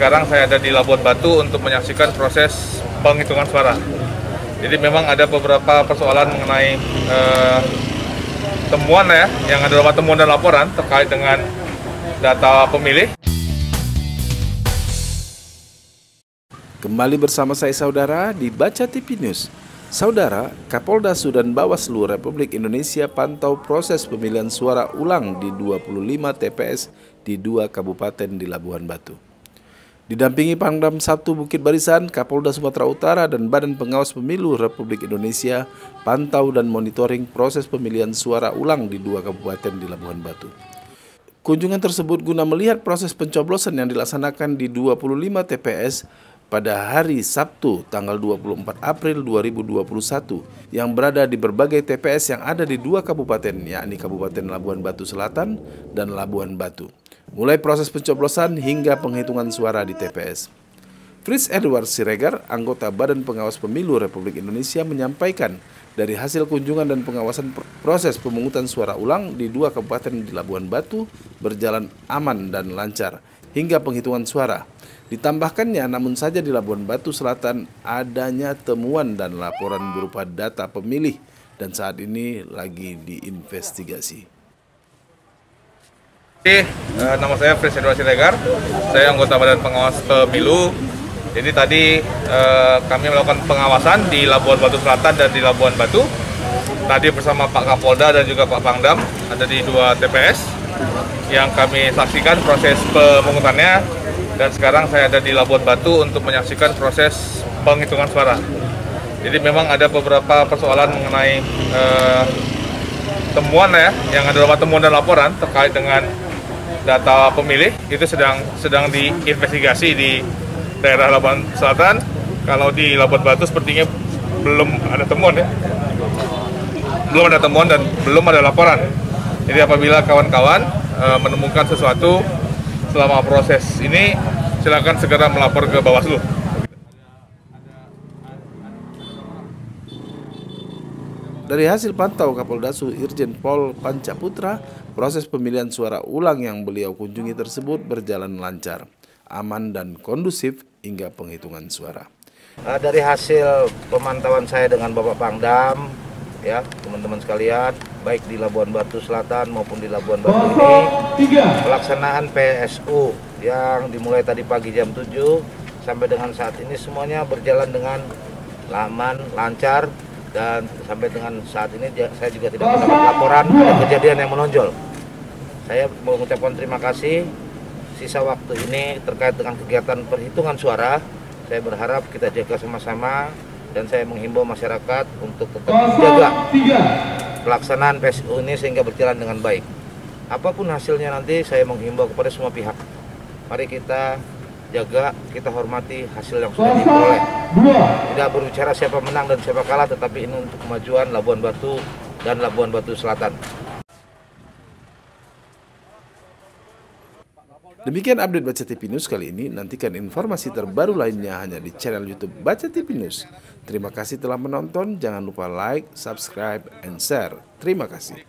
Sekarang saya ada di Labuan Batu untuk menyaksikan proses penghitungan suara. Jadi memang ada beberapa persoalan mengenai eh, temuan ya, yang ada dalam temuan dan laporan terkait dengan data pemilih. Kembali bersama saya saudara di Baca TV News. Saudara, Kapolda Sudan Bawaslu Republik Indonesia pantau proses pemilihan suara ulang di 25 TPS di dua kabupaten di Labuan Batu. Didampingi Pangdam 1 Bukit Barisan, Kapolda Sumatera Utara dan Badan Pengawas Pemilu Republik Indonesia pantau dan monitoring proses pemilihan suara ulang di dua kabupaten di Labuan Batu. Kunjungan tersebut guna melihat proses pencoblosan yang dilaksanakan di 25 TPS pada hari Sabtu tanggal 24 April 2021 yang berada di berbagai TPS yang ada di dua kabupaten yakni Kabupaten Labuan Batu Selatan dan Labuan Batu. Mulai proses pencoblosan hingga penghitungan suara di TPS. Fritz Edward Siregar, anggota Badan Pengawas Pemilu Republik Indonesia menyampaikan dari hasil kunjungan dan pengawasan proses pemungutan suara ulang di dua kabupaten di Labuan Batu berjalan aman dan lancar hingga penghitungan suara. Ditambahkannya, namun saja di Labuan Batu Selatan adanya temuan dan laporan berupa data pemilih dan saat ini lagi diinvestigasi. Eh, nama saya Fris Edward Siregar, saya anggota Badan Pengawas Pemilu. Jadi tadi eh, kami melakukan pengawasan di Labuan Batu Selatan dan di Labuan Batu. Tadi bersama Pak Kapolda dan juga Pak Pangdam ada di dua TPS yang kami saksikan proses pemungutannya dan sekarang saya ada di Labuan Batu untuk menyaksikan proses penghitungan suara. Jadi memang ada beberapa persoalan mengenai eh, temuan ya, yang ada dalam temuan dan laporan terkait dengan data pemilih itu sedang sedang diinvestigasi di daerah Labuan Selatan. Kalau di Labuan Batu sepertinya belum ada temuan ya, belum ada temuan dan belum ada laporan. Jadi apabila kawan-kawan e, menemukan sesuatu selama proses ini silakan segera melapor ke Bawaslu. Dari hasil pantau Kapoldasu Irjen Pol Pancaputra, proses pemilihan suara ulang yang beliau kunjungi tersebut berjalan lancar, aman dan kondusif hingga penghitungan suara. Eh, dari hasil pemantauan saya dengan Bapak Pangdam, ya teman-teman sekalian baik di Labuan Batu Selatan maupun di Labuan Batu ini pelaksanaan PSU yang dimulai tadi pagi jam 7 sampai dengan saat ini semuanya berjalan dengan aman, lancar dan sampai dengan saat ini saya juga tidak mendapat laporan ada kejadian yang menonjol. Saya mengucapkan terima kasih sisa waktu ini terkait dengan kegiatan perhitungan suara. Saya berharap kita jaga sama-sama dan saya menghimbau masyarakat untuk tetap menjaga pelaksanaan PSU ini sehingga berjalan dengan baik. Apa pun hasilnya nanti saya menghimbau kepada semua pihak. Mari kita jaga, kita hormati hasil yang sudah diperoleh. Tidak berbicara siapa menang dan siapa kalah, tetapi ini untuk kemajuan Labuan Batu dan Labuan Batu Selatan. Demikian update Baca TV News kali ini. Nantikan informasi terbaru lainnya hanya di channel YouTube Baca TV News. Terima kasih telah menonton. Jangan lupa like, subscribe, and share. Terima kasih.